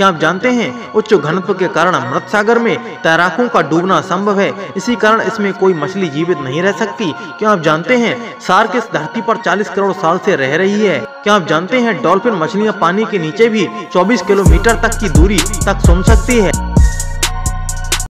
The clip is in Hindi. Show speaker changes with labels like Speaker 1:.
Speaker 1: क्या आप जानते हैं, उच्च घनत्व के कारण मृत सागर में तैराकों का डूबना संभव है। इसी कारण इसमें कोई मछली जीवित नहीं रह सकती। क्या आप जानते हैं सार्क इस धरती पर 40 करोड़ साल से रह रही है? क्या आप जानते हैं, डॉल्फिन मछलियाँ पानी के नीचे भी 24 किलोमीटर तक की दूरी तक सुन सकती है?